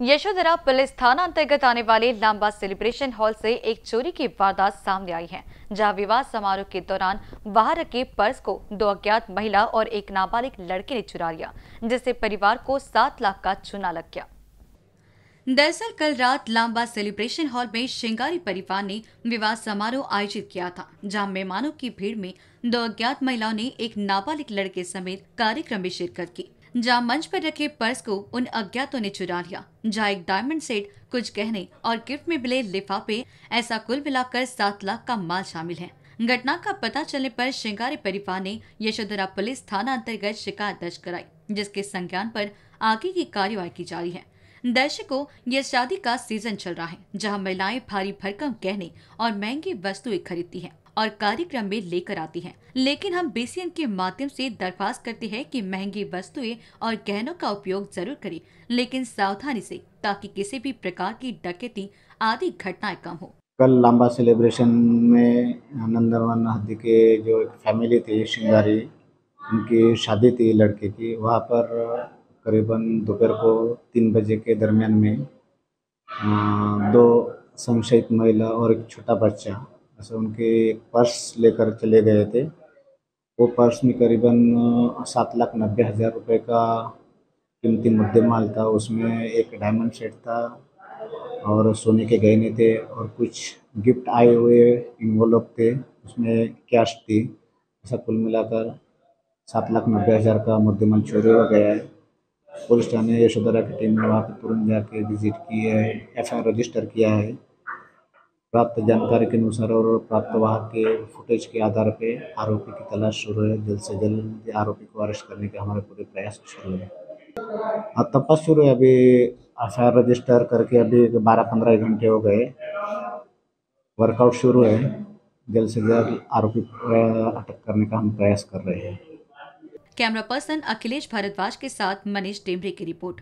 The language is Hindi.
यशोधरा पुलिस थाना अंतर्गत आने वाले लांबा सेलिब्रेशन हॉल से एक चोरी की वारदात सामने आई है, जहाँ विवाह समारोह के दौरान बाहर रखे पर्स को दो अज्ञात महिला और एक नाबालिग लड़के ने चुरा लिया, जिससे परिवार को सात लाख का चुना लग गया। दरअसल, कल रात लांबा सेलिब्रेशन हॉल में श्रृंगारी परिवार ने विवाह समारोह आयोजित किया था, जहाँ मेहमानों की भीड़ में दो अज्ञात महिलाओं ने एक नाबालिग लड़के समेत कार्यक्रम में शिरकत की जहाँ मंच पर रखे पर्स को उन अज्ञातों ने चुरा लिया। जहाँ एक डायमंड सेट कुछ गहने और गिफ्ट में मिले लिफाफे, ऐसा कुल मिलाकर सात लाख का माल शामिल है। घटना का पता चलने पर श्रृंगारी परिवार ने यशोधरा पुलिस थाना अंतर्गत शिकायत दर्ज कराई, जिसके संज्ञान पर आगे की कार्यवाही की जा रही है। दर्शकों ये शादी का सीज़न चल रहा है, जहाँ महिलाएँ भारी भरकम गहने और महँगी वस्तुएँ खरीदती हैं। और कार्यक्रम में लेकर आती हैं। लेकिन हम बीसीएन के माध्यम से दरख्वास्त करते हैं कि महँगी वस्तुएँ और गहनों का उपयोग ज़रूर करें, लेकिन सावधानी से, ताकि किसी भी प्रकार की डकैती आदि घटनाएँ कम हो। कल लांबा सेलिब्रेशन में नंदनवन हद्दी के जो एक फैमिली थी, श्रृंगारी, उनकी शादी थी लड़के की, वहाँ पर करीबन दोपहर को तीन बजे के दरमियान में दो संशयित महिला और एक छोटा बच्चा ऐसे उनके एक पर्स लेकर चले गए थे। वो पर्स में करीबन सात लाख नब्बे हज़ार रुपये का कीमती मुद्दे माल था। उसमें एक डायमंड सेट था और सोने के गहने थे और कुछ गिफ्ट आए हुए इन्वॉल्व थे। उसमें कैश थी। ऐसा कुल मिलाकर सात लाख नब्बे हज़ार का मुद्देमाल चोरी हो गया है। पुलिस थाने यशोधरा की टीम ने वहाँ पर तुरंत जाके विज़िट की है एफ़ रजिस्टर किया है। प्राप्त जानकारी के अनुसार और प्राप्त वहाँ के फुटेज के आधार पे आरोपी की तलाश शुरू है। जल्द से जल्द आरोपी को अरेस्ट करने के हमारे पूरे प्रयास शुरू है। तपास शुरू है। अभी एफ़ रजिस्टर करके अभी बारह पंद्रह घंटे हो गए। वर्कआउट शुरू है। जल्द से जल्द आरोपी अटक करने का हम प्रयास कर रहे हैं। कैमरा पर्सन अखिलेश भारद्वाज के साथ मनीष टेमरे की रिपोर्ट।